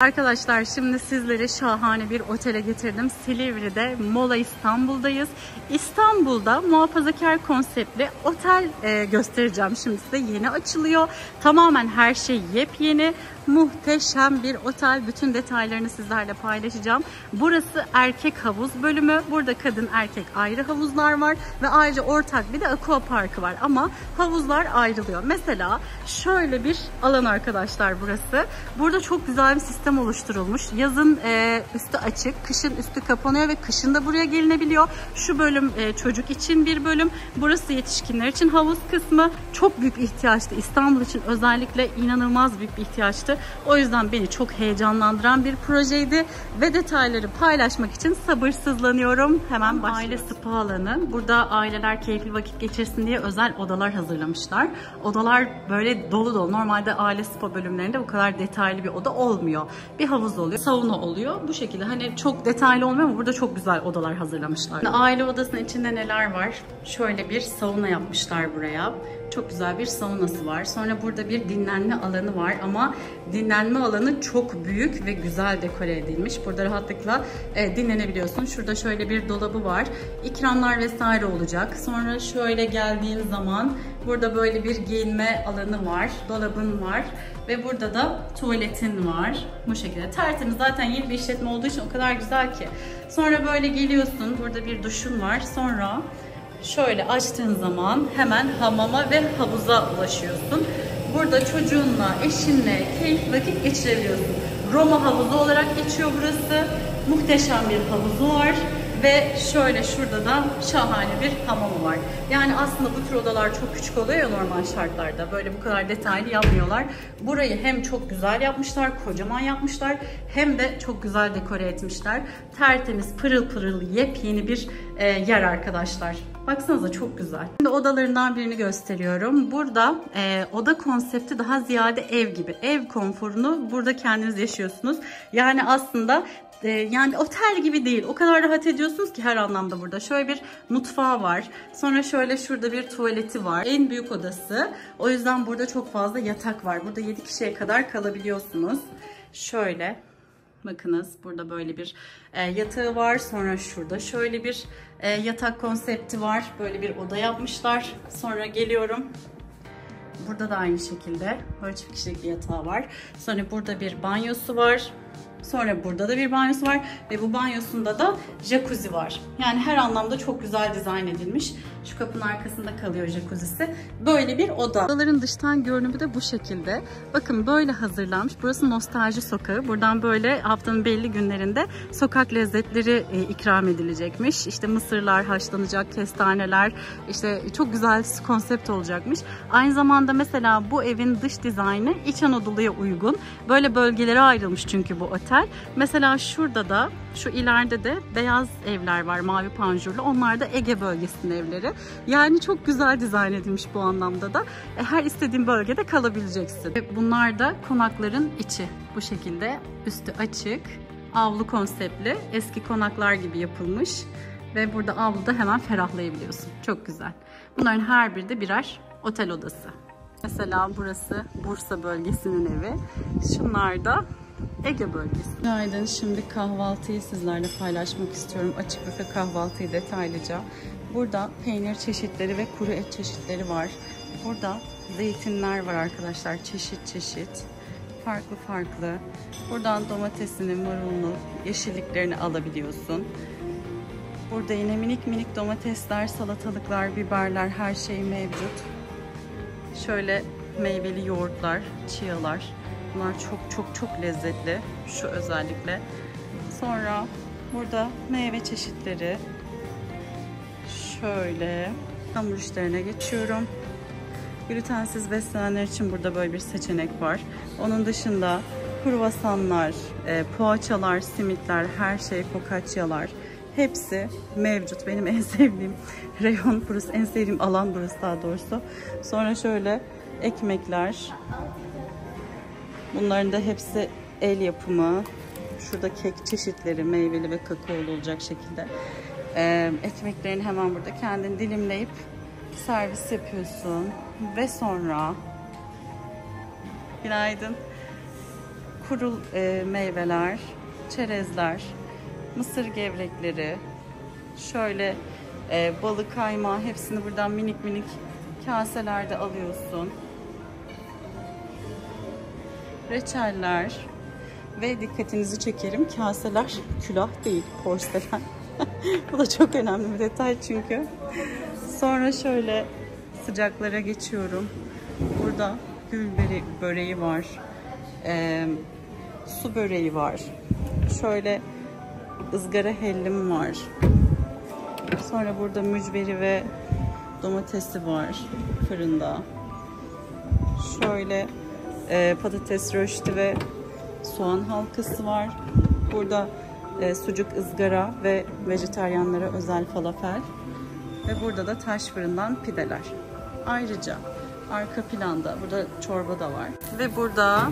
Arkadaşlar şimdi sizleri şahane bir otele getirdim. Silivri'de Mola İstanbul'dayız. İstanbul'da muhafazakar konseptli otel e, göstereceğim şimdi size. Yeni açılıyor. Tamamen her şey yepyeni. Muhteşem bir otel. Bütün detaylarını sizlerle paylaşacağım. Burası erkek havuz bölümü. Burada kadın erkek ayrı havuzlar var. Ve ayrıca ortak bir de aqua parkı var. Ama havuzlar ayrılıyor. Mesela şöyle bir alan arkadaşlar burası. Burada çok güzel bir sistem oluşturulmuş. Yazın e, üstü açık, kışın üstü kapanıyor ve kışın da buraya gelinebiliyor. Şu bölüm e, çocuk için bir bölüm. Burası yetişkinler için havuz kısmı. Çok büyük ihtiyaçtı. İstanbul için özellikle inanılmaz büyük bir ihtiyaçtı. O yüzden beni çok heyecanlandıran bir projeydi ve detayları paylaşmak için sabırsızlanıyorum. Hemen başlıyoruz. Aile spa alanı. Burada aileler keyifli vakit geçirsin diye özel odalar hazırlamışlar. Odalar böyle dolu dolu. Normalde aile spa bölümlerinde bu kadar detaylı bir oda olmuyor. Bir havuz oluyor, sauna oluyor. Bu şekilde hani çok detaylı olmuyor ama burada çok güzel odalar hazırlamışlar. Aile odasının içinde neler var? Şöyle bir sauna yapmışlar buraya. Çok güzel bir saunası var. Sonra burada bir dinlenme alanı var ama dinlenme alanı çok büyük ve güzel dekore edilmiş. Burada rahatlıkla e, dinlenebiliyorsun. Şurada şöyle bir dolabı var. İkramlar vesaire olacak. Sonra şöyle geldiğin zaman burada böyle bir giyinme alanı var. Dolabın var. Ve burada da tuvaletin var. Bu şekilde. Tertemiz. Zaten yeni bir işletme olduğu için o kadar güzel ki. Sonra böyle geliyorsun. Burada bir duşun var. Sonra şöyle açtığın zaman hemen hamama ve havuza ulaşıyorsun. Burada çocuğunla, eşinle keyif vakit geçirebiliyorsun. Roma havuzu olarak geçiyor burası. Muhteşem bir havuzu var. Ve şöyle şurada da şahane bir hamamı var. Yani aslında bu tür odalar çok küçük oluyor ya normal şartlarda. Böyle bu kadar detaylı yapmıyorlar. Burayı hem çok güzel yapmışlar, kocaman yapmışlar. Hem de çok güzel dekore etmişler. Tertemiz, pırıl pırıl, yepyeni bir e, yer arkadaşlar. Baksanıza çok güzel. Şimdi odalarından birini gösteriyorum. Burada e, oda konsepti daha ziyade ev gibi. Ev konforunu burada kendiniz yaşıyorsunuz. Yani aslında e, yani otel gibi değil. O kadar rahat ediyorsunuz ki her anlamda burada. Şöyle bir mutfağı var. Sonra şöyle şurada bir tuvaleti var. En büyük odası. O yüzden burada çok fazla yatak var. Burada 7 kişiye kadar kalabiliyorsunuz. Şöyle Bakınız burada böyle bir e, yatağı var. Sonra şurada şöyle bir e, yatak konsepti var. Böyle bir oda yapmışlar. Sonra geliyorum. Burada da aynı şekilde böyle çift kişilik bir yatağı var. Sonra burada bir banyosu var. Sonra burada da bir banyosu var ve bu banyosunda da jacuzzi var. Yani her anlamda çok güzel dizayn edilmiş. Şu kapının arkasında kalıyor jacuzzi'si. Böyle bir oda. Odaların dıştan görünümü de bu şekilde. Bakın böyle hazırlanmış. Burası nostalji sokağı. Buradan böyle haftanın belli günlerinde sokak lezzetleri e, ikram edilecekmiş. İşte mısırlar haşlanacak, kestaneler. İşte çok güzel konsept olacakmış. Aynı zamanda mesela bu evin dış dizaynı İç Anadolu'ya uygun. Böyle bölgelere ayrılmış çünkü bu otel. Mesela şurada da şu ileride de beyaz evler var mavi panjurlu. Onlar da Ege bölgesinin evleri. Yani çok güzel dizayn edilmiş bu anlamda da. E, her istediğin bölgede kalabileceksin. Bunlar da konakların içi. Bu şekilde üstü açık, avlu konseptli, eski konaklar gibi yapılmış. Ve burada avluda hemen ferahlayabiliyorsun. Çok güzel. Bunların her biri de birer otel odası. Mesela burası Bursa bölgesinin evi. Şunlar da Ege bölgesi. Günaydın. Şimdi kahvaltıyı sizlerle paylaşmak istiyorum. Açık büfe kahvaltıyı detaylıca. Burada peynir çeşitleri ve kuru et çeşitleri var. Burada zeytinler var arkadaşlar. Çeşit çeşit. Farklı farklı. Buradan domatesini, marulunu, yeşilliklerini alabiliyorsun. Burada yine minik minik domatesler, salatalıklar, biberler her şey mevcut. Şöyle meyveli yoğurtlar, çiyalar. Bunlar çok çok çok lezzetli. Şu özellikle. Sonra burada meyve çeşitleri. Şöyle hamur işlerine geçiyorum. Glutensiz beslenenler için burada böyle bir seçenek var. Onun dışında kruvasanlar, e, poğaçalar, simitler, her şey, focaccialar hepsi mevcut. Benim en sevdiğim reyon burası, en sevdiğim alan burası daha doğrusu. Sonra şöyle ekmekler, Bunların da hepsi el yapımı. Şurada kek çeşitleri meyveli ve kakaolu olacak şekilde. Ee, ekmeklerini hemen burada kendin dilimleyip servis yapıyorsun. Ve sonra günaydın. kuru e, meyveler, çerezler, mısır gevrekleri, şöyle e, balık kaymağı hepsini buradan minik minik kaselerde alıyorsun. Reçeller ve dikkatinizi çekerim kaseler külah değil porselen. Bu da çok önemli bir detay çünkü. Sonra şöyle sıcaklara geçiyorum. Burada gül böreği var. Ee, su böreği var. Şöyle ızgara hellim var. Sonra burada mücveri ve domatesi var fırında. Şöyle e, patates röşti ve soğan halkası var. Burada e, sucuk ızgara ve vejetaryenlere özel falafel. Ve burada da taş fırından pideler. Ayrıca arka planda burada çorba da var. Ve burada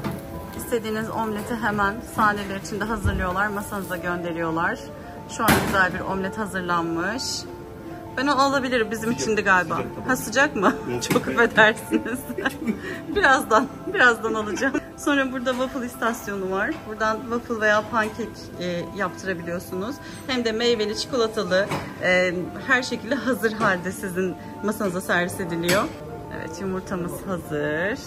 istediğiniz omleti hemen sahneler içinde hazırlıyorlar. Masanıza gönderiyorlar. Şu an güzel bir omlet hazırlanmış. Ben onu alabilirim. Bizim içindi galiba. Ha sıcak mı? Çok affedersiniz. birazdan, birazdan alacağım. Sonra burada waffle istasyonu var. Buradan waffle veya pankek e, yaptırabiliyorsunuz. Hem de meyveli, çikolatalı, e, her şekilde hazır halde sizin masanıza servis ediliyor. Evet yumurtamız hazır.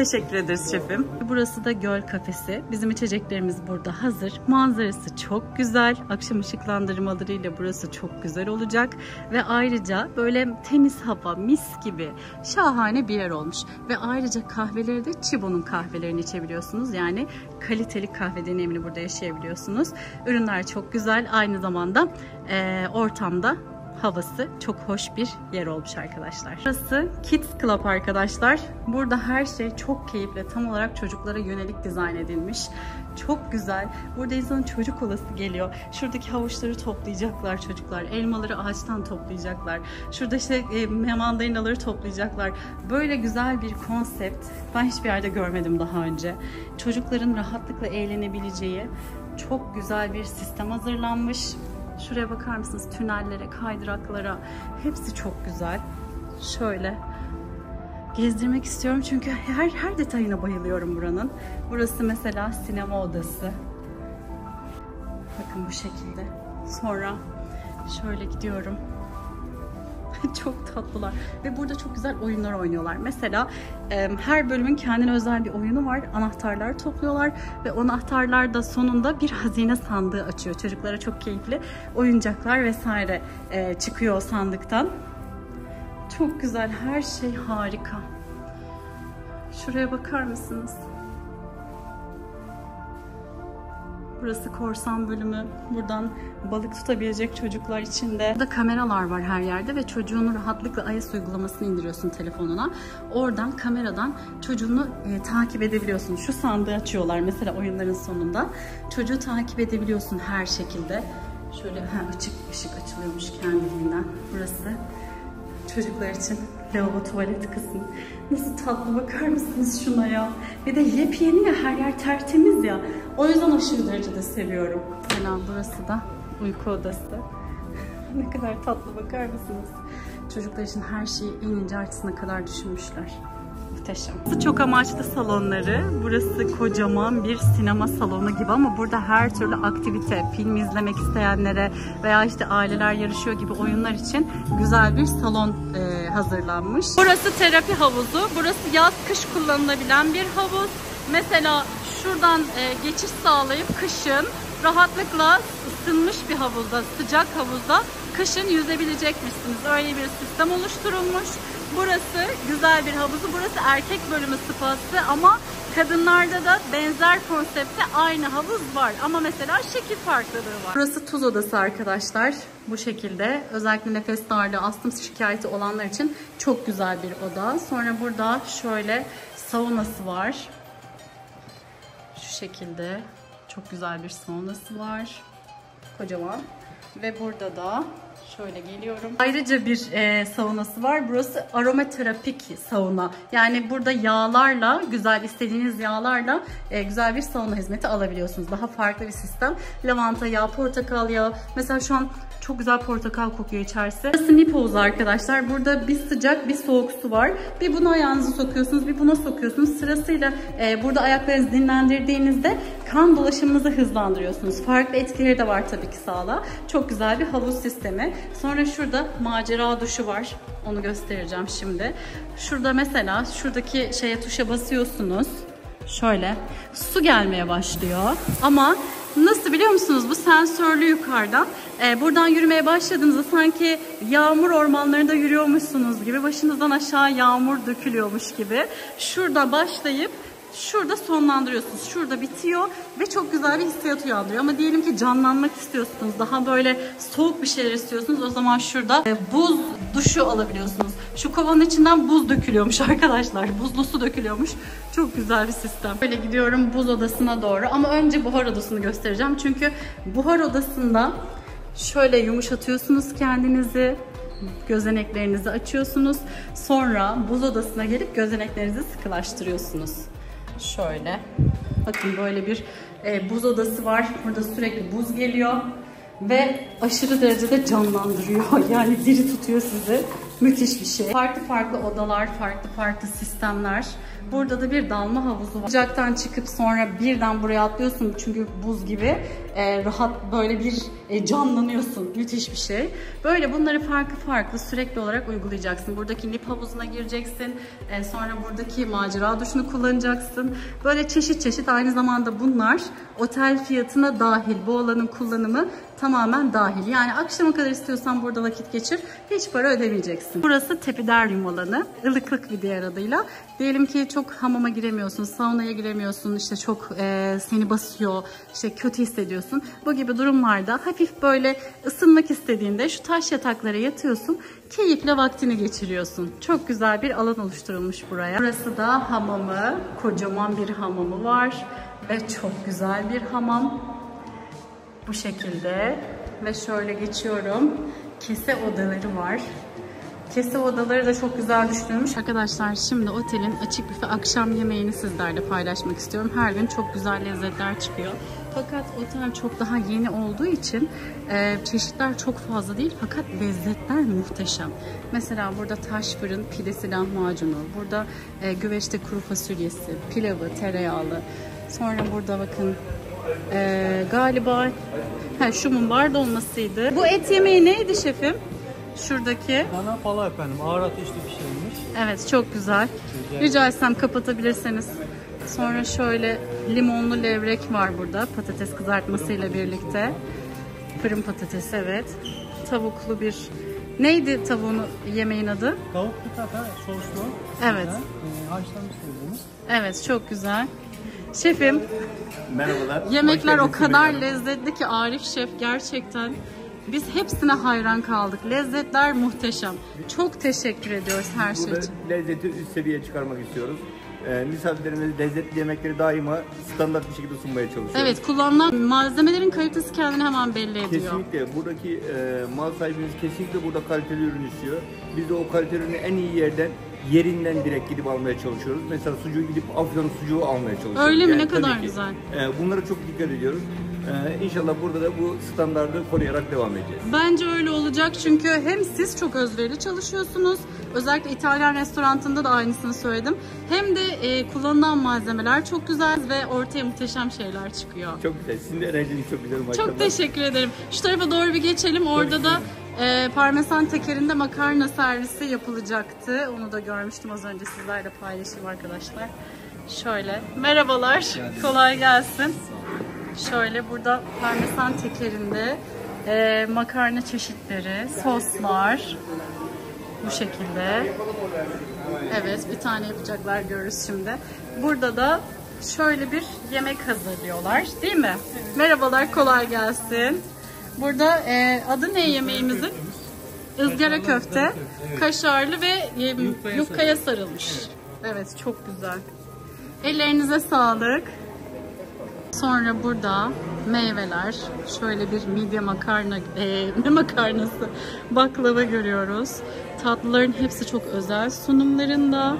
Teşekkür ederiz şefim. Burası da göl kafesi. Bizim içeceklerimiz burada hazır. Manzarası çok güzel. Akşam ışıklandırmalarıyla burası çok güzel olacak. Ve ayrıca böyle temiz hava, mis gibi şahane bir yer olmuş. Ve ayrıca kahveleri de Chibo'nun kahvelerini içebiliyorsunuz. Yani kaliteli kahve deneyimini burada yaşayabiliyorsunuz. Ürünler çok güzel. Aynı zamanda e, ortamda havası çok hoş bir yer olmuş arkadaşlar. Burası Kids Club arkadaşlar. Burada her şey çok keyifli. Tam olarak çocuklara yönelik dizayn edilmiş. Çok güzel. Burada insanın çocuk olası geliyor. Şuradaki havuçları toplayacaklar çocuklar. Elmaları ağaçtan toplayacaklar. Şurada işte e, mandalinaları toplayacaklar. Böyle güzel bir konsept ben hiçbir yerde görmedim daha önce. Çocukların rahatlıkla eğlenebileceği çok güzel bir sistem hazırlanmış. Şuraya bakar mısınız? Tünellere, kaydıraklara. Hepsi çok güzel. Şöyle gezdirmek istiyorum çünkü her her detayına bayılıyorum buranın. Burası mesela sinema odası. Bakın bu şekilde. Sonra şöyle gidiyorum. çok tatlılar. Ve burada çok güzel oyunlar oynuyorlar. Mesela her bölümün kendine özel bir oyunu var. Anahtarlar topluyorlar ve o anahtarlar da sonunda bir hazine sandığı açıyor. Çocuklara çok keyifli oyuncaklar vesaire çıkıyor o sandıktan. Çok güzel. Her şey harika. Şuraya bakar mısınız? Burası korsan bölümü. Buradan balık tutabilecek çocuklar için de. Burada kameralar var her yerde ve çocuğunu rahatlıkla iOS uygulamasını indiriyorsun telefonuna. Oradan kameradan çocuğunu e, takip edebiliyorsun. Şu sandığı açıyorlar mesela oyunların sonunda. Çocuğu takip edebiliyorsun her şekilde. Şöyle ha, açık ışık açılıyormuş kendiliğinden. Burası çocuklar için lavabo tuvalet kısmı. Nasıl tatlı bakar mısınız şuna ya? Ve de yepyeni ya her yer tertemiz ya. O yüzden aşırı derecede seviyorum. Mesela burası da uyku odası. ne kadar tatlı bakar mısınız? Çocuklar için her şeyi en ince artısına kadar düşünmüşler. Muhteşem. Burası çok amaçlı salonları. Burası kocaman bir sinema salonu gibi ama burada her türlü aktivite, film izlemek isteyenlere veya işte aileler yarışıyor gibi oyunlar için güzel bir salon e, hazırlanmış. Burası terapi havuzu. Burası yaz kış kullanılabilen bir havuz. Mesela şuradan e, geçiş sağlayıp kışın rahatlıkla ısınmış bir havuzda, sıcak havuzda kışın yüzebilecekmişsiniz. Öyle bir sistem oluşturulmuş. Burası güzel bir havuzu. Burası erkek bölümü sıfatı ama kadınlarda da benzer konsepte aynı havuz var. Ama mesela şekil farklılığı var. Burası tuz odası arkadaşlar. Bu şekilde. Özellikle nefes darlığı, astım şikayeti olanlar için çok güzel bir oda. Sonra burada şöyle saunası var. Şekilde. Çok güzel bir saunası var. Kocaman. Ve burada da Şöyle geliyorum. Ayrıca bir e, saunası var. Burası aromaterapik sauna. Yani burada yağlarla, güzel istediğiniz yağlarla e, güzel bir sauna hizmeti alabiliyorsunuz. Daha farklı bir sistem. Lavanta yağı, portakal yağı. Mesela şu an Çok güzel portakal kokuyor içerisi. Burası Nip havuzu arkadaşlar. Burada bir sıcak bir soğuk su var. Bir buna ayağınızı sokuyorsunuz bir buna sokuyorsunuz. Sırasıyla e, burada ayaklarınızı dinlendirdiğinizde kan dolaşımınızı hızlandırıyorsunuz. Farklı etkileri de var tabii ki sağlığa. Çok güzel bir havuz sistemi. Sonra şurada macera duşu var. Onu göstereceğim şimdi. Şurada mesela şuradaki şeye tuşa basıyorsunuz. Şöyle su gelmeye başlıyor. Ama nasıl biliyor musunuz bu sensörlü yukarıdan. Ee, buradan yürümeye başladığınızda sanki yağmur ormanlarında yürüyormuşsunuz gibi başınızdan aşağı yağmur dökülüyormuş gibi. Şurada başlayıp Şurada sonlandırıyorsunuz. Şurada bitiyor ve çok güzel bir hissiyat uyandırıyor. Ama diyelim ki canlanmak istiyorsunuz. Daha böyle soğuk bir şeyler istiyorsunuz. O zaman şurada e, buz duşu alabiliyorsunuz. Şu kovanın içinden buz dökülüyormuş arkadaşlar. Buzlu su dökülüyormuş. Çok güzel bir sistem. Böyle gidiyorum buz odasına doğru. Ama önce buhar odasını göstereceğim. Çünkü buhar odasında şöyle yumuşatıyorsunuz kendinizi gözeneklerinizi açıyorsunuz. Sonra buz odasına gelip gözeneklerinizi sıkılaştırıyorsunuz. Şöyle. Bakın böyle bir e, buz odası var. Burada sürekli buz geliyor. Ve aşırı derecede canlandırıyor. Yani diri tutuyor sizi. Müthiş bir şey. Farklı farklı odalar, farklı farklı sistemler. Burada da bir dalma havuzu var. Sıcaktan çıkıp sonra birden buraya atlıyorsun çünkü buz gibi e, rahat böyle bir e, canlanıyorsun. Müthiş bir şey. Böyle bunları farklı farklı sürekli olarak uygulayacaksın. Buradaki nip havuzuna gireceksin. E, sonra buradaki macera duşunu kullanacaksın. Böyle çeşit çeşit aynı zamanda bunlar otel fiyatına dahil. Bu alanın kullanımı tamamen dahil. Yani akşama kadar istiyorsan burada vakit geçir. Hiç para ödemeyeceksin. Burası tepideryum alanı. Ilıklık bir diğer adıyla. Diyelim ki çok hamama giremiyorsun, saunaya giremiyorsun, işte çok e, seni basıyor, işte kötü hissediyorsun. Bu gibi durumlarda hafif böyle ısınmak istediğinde şu taş yataklara yatıyorsun, keyifle vaktini geçiriyorsun. Çok güzel bir alan oluşturulmuş buraya. Burası da hamamı, kocaman bir hamamı var ve çok güzel bir hamam. Bu şekilde ve şöyle geçiyorum. Kese odaları var. Kese odaları da çok güzel düşünülmüş. Arkadaşlar şimdi otelin açık büfe akşam yemeğini sizlerle paylaşmak istiyorum. Her gün çok güzel lezzetler çıkıyor. Fakat otel çok daha yeni olduğu için e, çeşitler çok fazla değil fakat lezzetler muhteşem. Mesela burada taş fırın pidesi lahmacunu, burada e, güveçte kuru fasulyesi, pilavı, tereyağlı. Sonra burada bakın e, galiba ha, şu mumbar dolmasıydı. Bu et yemeği neydi şefim? Şuradaki. Dana pala efendim. Ağır ateşli pişirilmiş. Evet çok güzel. Rica etsem kapatabilirseniz. Sonra şöyle limonlu levrek var burada. Patates kızartmasıyla birlikte. Fırın patatesi evet. Tavuklu bir... Neydi tavuğun yemeğin adı? Tavuk pitata soslu. Evet. E, haşlanmış dediğimiz. Evet çok güzel. Şefim Merhabalar. yemekler o kadar lezzetli ki Arif Şef gerçekten. Biz hepsine hayran kaldık. Lezzetler muhteşem. Çok teşekkür ediyoruz her şey Burada için. lezzeti üst seviyeye çıkarmak istiyoruz. Ee, misafirlerimize lezzetli yemekleri daima standart bir şekilde sunmaya çalışıyoruz. Evet kullanılan malzemelerin kalitesi kendini hemen belli ediyor. Kesinlikle buradaki e, mal sahibimiz kesinlikle burada kaliteli ürün istiyor. Biz de o kaliteli ürünü en iyi yerden yerinden direkt gidip almaya çalışıyoruz. Mesela sucuğu gidip Afyon sucuğu almaya çalışıyoruz. Öyle mi? Ne tabii kadar ki, güzel. e, bunlara çok dikkat ediyoruz. E, inşallah burada da bu standardı koruyarak devam edeceğiz. Bence öyle olacak çünkü hem siz çok özverili çalışıyorsunuz. Özellikle İtalyan restorantında da aynısını söyledim. Hem de e, kullanılan malzemeler çok güzel ve ortaya muhteşem şeyler çıkıyor. Çok güzel. Sizin de enerjiniz çok güzel maşallah. Çok teşekkür ederim. Şu tarafa doğru bir geçelim. Orada da e, parmesan tekerinde makarna servisi yapılacaktı. Onu da görmüştüm az önce sizlerle paylaşayım arkadaşlar. Şöyle. Merhabalar. Kolay gelsin. Şöyle burada parmesan tekerinde e, makarna çeşitleri, soslar. Bu şekilde. Evet bir tane yapacaklar görürüz şimdi. Burada da şöyle bir yemek hazırlıyorlar değil mi? Merhabalar kolay gelsin. Burada e, adı ne yemeğimizin? Izgara köfte, kaşarlı ve e, yufkaya sarılmış. Evet çok güzel. Ellerinize sağlık. Sonra burada meyveler, şöyle bir midye makarna, e, ne makarnası, baklava görüyoruz. Tatlıların hepsi çok özel sunumlarında.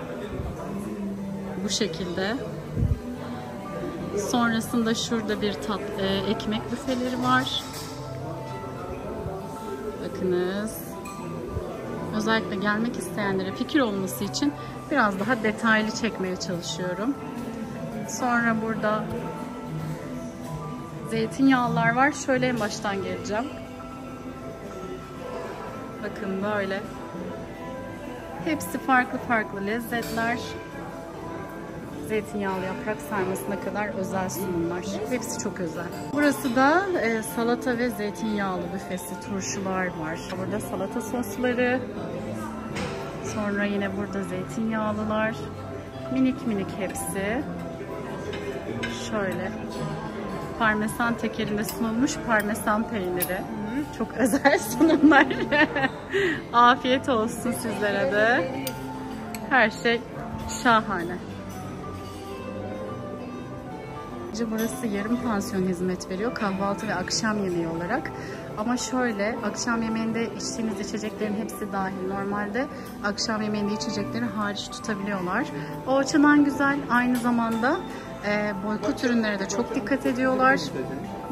Bu şekilde. Sonrasında şurada bir tat, e, ekmek büfeleri var. Bakınız. Özellikle gelmek isteyenlere fikir olması için biraz daha detaylı çekmeye çalışıyorum. Sonra burada zeytinyağlılar var. Şöyle en baştan geleceğim. Bakın böyle. Hepsi farklı farklı lezzetler. Zeytinyağlı yaprak sarmasına kadar özel sunumlar. Hepsi çok özel. Burası da e, salata ve zeytinyağlı büfesi. Turşular var. Burada salata sosları. Sonra yine burada zeytinyağlılar. Minik minik hepsi. Şöyle. Parmesan tekerinde sunulmuş parmesan peyniri. Çok özel sunumlar. Afiyet olsun sizlere de. Her şey şahane. Burası yarım pansiyon hizmet veriyor. Kahvaltı ve akşam yemeği olarak. Ama şöyle akşam yemeğinde içtiğiniz içeceklerin hepsi dahil. Normalde akşam yemeğinde içecekleri hariç tutabiliyorlar. O açıdan güzel. Aynı zamanda e, boykot ürünlere de çok dikkat ediyorlar.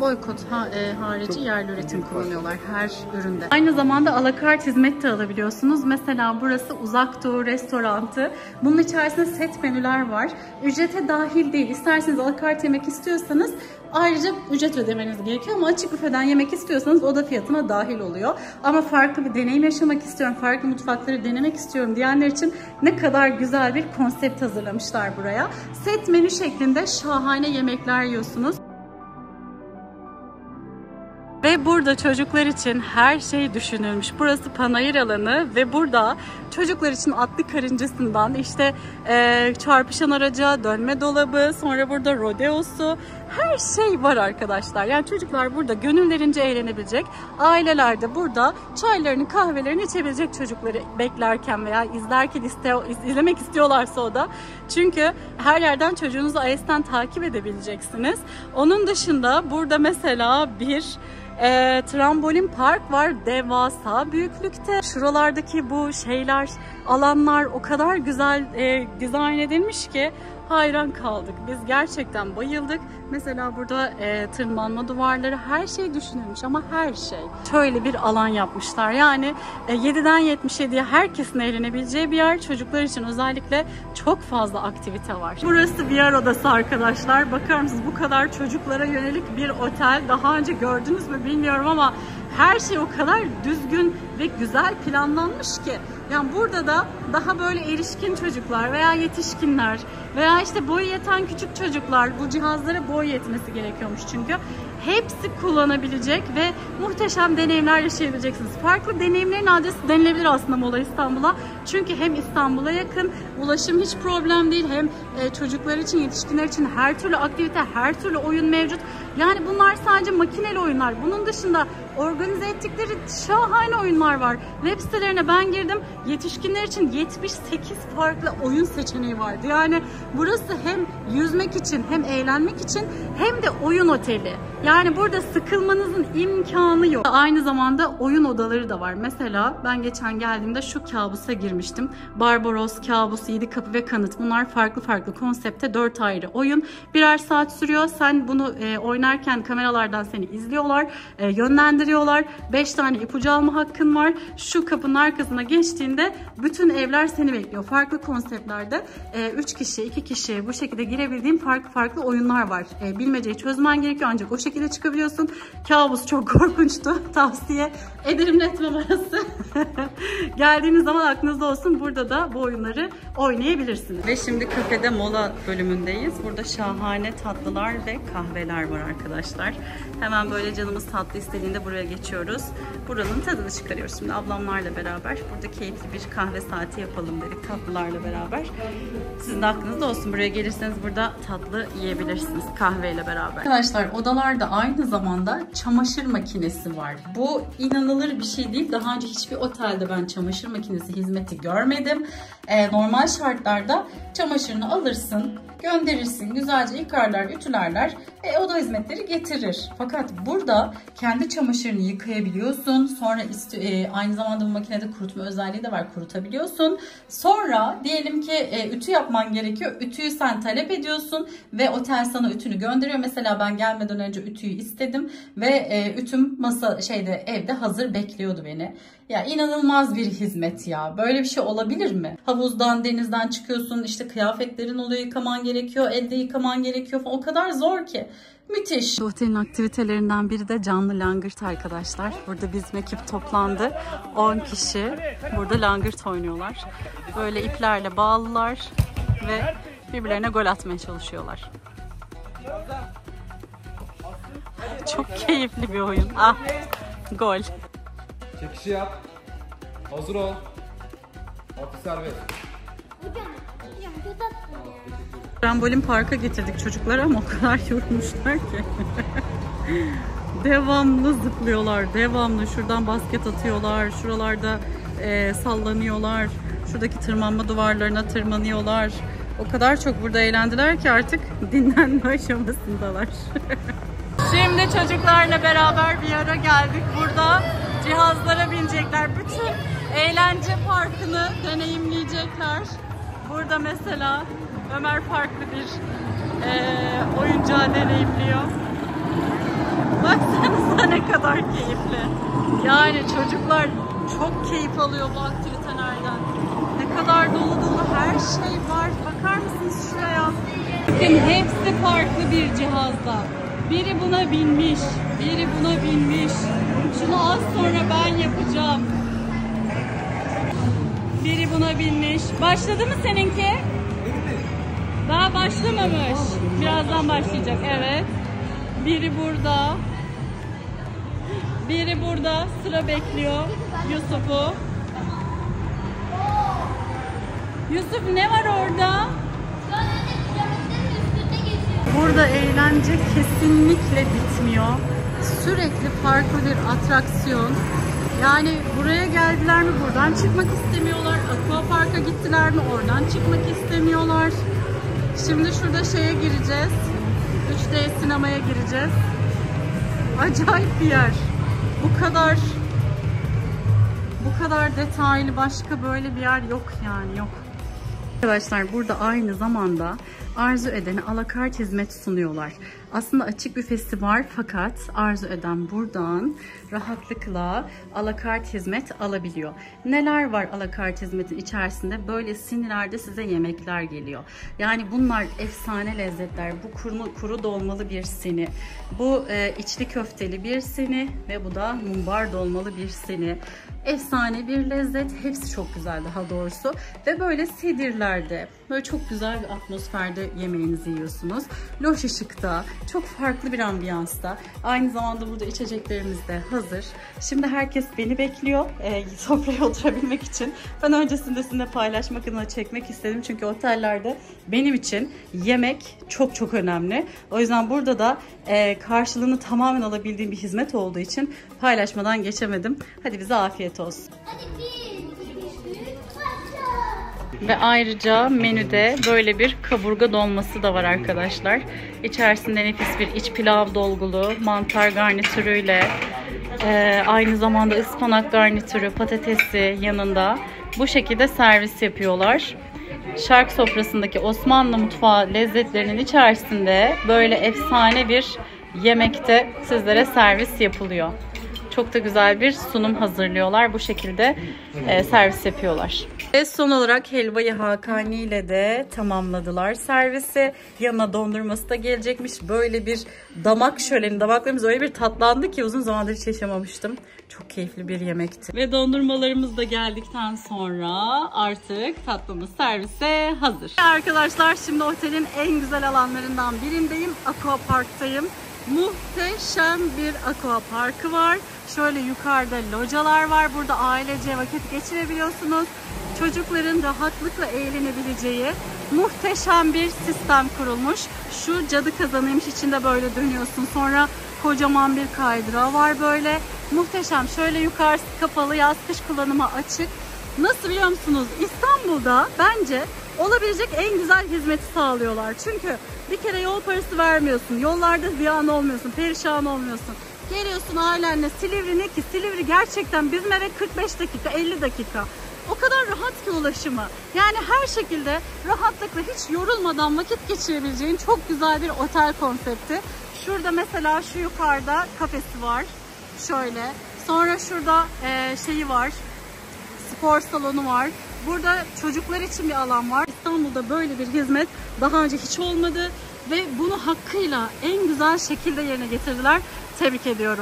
Boykot ha, e, harici yerli üretim kullanıyorlar her üründe. Aynı zamanda alakart hizmet de alabiliyorsunuz. Mesela burası Uzak Doğu Restorantı. Bunun içerisinde set menüler var. Ücrete dahil değil. İsterseniz alakart yemek istiyorsanız ayrıca ücret ödemeniz gerekiyor ama açık büfeden yemek istiyorsanız o da fiyatına dahil oluyor. Ama farklı bir deneyim yaşamak istiyorum, farklı mutfakları denemek istiyorum diyenler için ne kadar güzel bir konsept hazırlamışlar buraya. Set menü şeklinde şahane yemekler yiyorsunuz. Ve burada çocuklar için her şey düşünülmüş. Burası panayır alanı ve burada çocuklar için atlı karıncasından işte e, çarpışan araca, dönme dolabı, sonra burada rodeosu her şey var arkadaşlar. Yani çocuklar burada gönüllerince eğlenebilecek. Aileler de burada çaylarını, kahvelerini içebilecek çocukları beklerken veya izlerken iste, izlemek istiyorlarsa o da. Çünkü her yerden çocuğunuzu AES'ten takip edebileceksiniz. Onun dışında burada mesela bir e, trambolin park var devasa büyüklükte. Şuralardaki bu şeyler, alanlar o kadar güzel e, dizayn edilmiş ki hayran kaldık. Biz gerçekten bayıldık. Mesela burada e, tırmanma duvarları her şey düşünülmüş ama her şey. Şöyle bir alan yapmışlar. Yani e, 7'den 77'ye herkesin eğlenebileceği bir yer. Çocuklar için özellikle çok fazla aktivite var. Burası yer odası arkadaşlar. Bakar mısınız bu kadar çocuklara yönelik bir otel. Daha önce gördünüz mü bilmiyorum ama her şey o kadar düzgün ve güzel planlanmış ki. Yani burada da daha böyle erişkin çocuklar veya yetişkinler veya işte boy yeten küçük çocuklar bu cihazlara boy yetmesi gerekiyormuş çünkü. Hepsi kullanabilecek ve muhteşem deneyimler yaşayabileceksiniz. Farklı deneyimlerin adresi denilebilir aslında Mola İstanbul'a. Çünkü hem İstanbul'a yakın, ulaşım hiç problem değil. Hem e, çocuklar için, yetişkinler için her türlü aktivite, her türlü oyun mevcut. Yani bunlar sadece makineli oyunlar. Bunun dışında organize ettikleri şahane oyunlar var. Web sitelerine ben girdim. Yetişkinler için 78 farklı oyun seçeneği vardı. Yani burası hem yüzmek için hem eğlenmek için hem de oyun oteli. Yani burada sıkılmanızın imkanı yok. Aynı zamanda oyun odaları da var. Mesela ben geçen geldiğimde şu kabusa girmiştim. Barbaros, Kabus, Yedi Kapı ve Kanıt. Bunlar farklı farklı konsepte 4 ayrı oyun. Birer saat sürüyor. Sen bunu e, oynarken kameralardan seni izliyorlar, e, yönlendiriyorlar. 5 tane ipucu alma hakkın var. Şu kapının arkasına geçtiğinde bütün evler seni bekliyor. Farklı konseptlerde 3 e, kişi, 2 kişi bu şekilde girebildiğim farklı farklı oyunlar var. E, bilmeceyi çözmen gerekiyor ancak o şekilde çıkabiliyorsun. Kabus çok korkunçtu. Tavsiye ederim etmem arası. Geldiğiniz zaman aklınızda olsun. Burada da bu oyunları oynayabilirsiniz. Ve şimdi kafede mola bölümündeyiz. Burada şahane tatlılar ve kahveler var arkadaşlar. Hemen böyle canımız tatlı istediğinde buraya geçiyoruz. Buranın tadını çıkarıyoruz. Şimdi ablamlarla beraber burada keyifli bir kahve saati yapalım dedik tatlılarla beraber. Sizin de aklınızda olsun. Buraya gelirseniz burada tatlı yiyebilirsiniz kahveyle beraber. Arkadaşlar odalarda aynı zamanda çamaşır makinesi var. Bu inanılır bir şey değil. Daha önce hiçbir otelde ben çamaşır makinesi hizmeti görmedim. Ee, normal şartlarda çamaşırını alırsın, gönderirsin. Güzelce yıkarlar, ütülerler ve oda hizmetleri getirir. Fakat burada kendi çamaşırını yıkayabiliyorsun. Sonra e, aynı zamanda bu makinede kurutma özelliği de var. Kurutabiliyorsun. Sonra diyelim ki e, ütü yapman gerekiyor. Ütüyü sen talep ediyorsun ve otel sana ütünü gönderiyor. Mesela ben gelmeden önce ütüyü istedim ve e, ütüm masa şeyde evde hazır bekliyordu beni. Ya inanılmaz bir hizmet ya. Böyle bir şey olabilir mi? Havuzdan, denizden çıkıyorsun, işte kıyafetlerin oluyor yıkaman gerekiyor, elde yıkaman gerekiyor falan. O kadar zor ki. Müthiş. Otelin aktivitelerinden biri de canlı langırt arkadaşlar. Burada bizim ekip toplandı. 10 kişi burada langırt oynuyorlar. Böyle iplerle bağlılar ve birbirlerine gol atmaya çalışıyorlar. Çok keyifli bir oyun. Ah, gol. Çekişi yap. Hazır ol. Atı serbest. Trambolin parka getirdik çocuklar ama o kadar yorulmuşlar ki. devamlı zıplıyorlar, devamlı şuradan basket atıyorlar, şuralarda e, sallanıyorlar, şuradaki tırmanma duvarlarına tırmanıyorlar. O kadar çok burada eğlendiler ki artık dinlenme aşamasındalar. Şimdi çocuklarla beraber bir ara geldik. Burada cihazlara binecekler. Bütün eğlence parkını deneyimleyecekler. Burada mesela Ömer farklı bir e, oyuncağı deneyimliyor. Baksanıza ne kadar keyifli. Yani çocuklar çok keyif alıyor bu aktivitelerden. Ne kadar dolu dolu her şey var. Bakar mısınız şuraya? Bakın hepsi farklı bir cihazda. Biri buna binmiş, biri buna binmiş. Şunu az sonra ben yapacağım. Biri buna binmiş. Başladı mı seninki? Daha başlamamış. Birazdan başlayacak. Evet. Biri burada. Biri burada. Sıra bekliyor. Yusuf'u. Yusuf ne var orada? Burada eğlence kesinlikle bitmiyor. Sürekli farklı bir atraksiyon. Yani buraya geldiler mi buradan çıkmak istemiyorlar. Aqua Park'a gittiler mi oradan çıkmak istemiyorlar. Şimdi şurada şeye gireceğiz. 3D sinemaya gireceğiz. Acayip bir yer. Bu kadar bu kadar detaylı başka böyle bir yer yok yani yok. Arkadaşlar burada aynı zamanda arzu edene alakart hizmet sunuyorlar. Aslında açık büfesi var fakat arzu eden buradan rahatlıkla alakart hizmet alabiliyor. Neler var alakart hizmetin içerisinde? Böyle sinirlerde size yemekler geliyor. Yani bunlar efsane lezzetler. Bu kuru, kuru dolmalı bir sini. Bu e, içli köfteli bir sini ve bu da mumbar dolmalı bir sini. Efsane bir lezzet. Hepsi çok güzel daha doğrusu. Ve böyle sedirlerde, böyle çok güzel bir atmosferde yemeğinizi yiyorsunuz. Loş ışıkta, çok farklı bir ambiyansta. Aynı zamanda burada içeceklerimiz de hazır. Şimdi herkes beni bekliyor e, sofraya oturabilmek için. Ben öncesinde sizinle paylaşmak adına çekmek istedim. Çünkü otellerde benim için yemek çok çok önemli. O yüzden burada da e, karşılığını tamamen alabildiğim bir hizmet olduğu için paylaşmadan geçemedim. Hadi bize afiyet olsun. Ve ayrıca menüde böyle bir kaburga dolması da var arkadaşlar. İçerisinde nefis bir iç pilav dolgulu, mantar garnitürüyle, e, aynı zamanda ıspanak garnitürü, patatesi yanında bu şekilde servis yapıyorlar. Şark sofrasındaki Osmanlı mutfağı lezzetlerinin içerisinde böyle efsane bir yemekte sizlere servis yapılıyor. Çok da güzel bir sunum hazırlıyorlar. Bu şekilde e, servis yapıyorlar. Ve son olarak helvayı Hakani ile de tamamladılar servisi. Yanına dondurması da gelecekmiş. Böyle bir damak şöleni, damaklarımız öyle bir tatlandı ki uzun zamandır hiç yaşamamıştım. Çok keyifli bir yemekti. Ve dondurmalarımız da geldikten sonra artık tatlımız servise hazır. Arkadaşlar şimdi otelin en güzel alanlarından birindeyim. Aqua Park'tayım. Muhteşem bir aqua parkı var. Şöyle yukarıda localar var. Burada ailece vakit geçirebiliyorsunuz. Çocukların rahatlıkla eğlenebileceği muhteşem bir sistem kurulmuş. Şu cadı kazanıymış içinde böyle dönüyorsun. Sonra kocaman bir kaydırağı var böyle. Muhteşem. Şöyle yukarısı kapalı yaz kış kullanıma açık. Nasıl biliyor musunuz? İstanbul'da bence olabilecek en güzel hizmeti sağlıyorlar. Çünkü bir kere yol parası vermiyorsun. Yollarda ziyan olmuyorsun, perişan olmuyorsun. Geliyorsun ailenle Silivri ne ki? Silivri gerçekten bizim eve 45 dakika, 50 dakika. O kadar rahat ki ulaşımı. Yani her şekilde rahatlıkla hiç yorulmadan vakit geçirebileceğin çok güzel bir otel konsepti. Şurada mesela şu yukarıda kafesi var. Şöyle. Sonra şurada eee, şeyi var spor salonu var. Burada çocuklar için bir alan var. İstanbul'da böyle bir hizmet daha önce hiç olmadı ve bunu hakkıyla en güzel şekilde yerine getirdiler. Tebrik ediyorum.